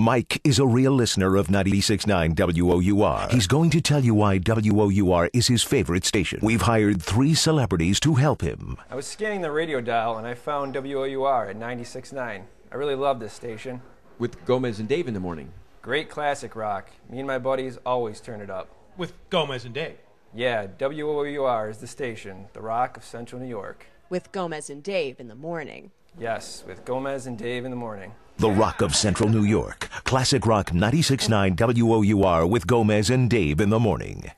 Mike is a real listener of 96.9 WOUR. He's going to tell you why WOUR is his favorite station. We've hired three celebrities to help him. I was scanning the radio dial and I found WOUR at 96.9. I really love this station. With Gomez and Dave in the morning. Great classic rock. Me and my buddies always turn it up. With Gomez and Dave. Yeah, WOUR is the station, the rock of Central New York. With Gomez and Dave in the morning. Yes, with Gomez and Dave in the morning. The Rock of Central New York. Classic Rock 96.9 WOUR with Gomez and Dave in the morning.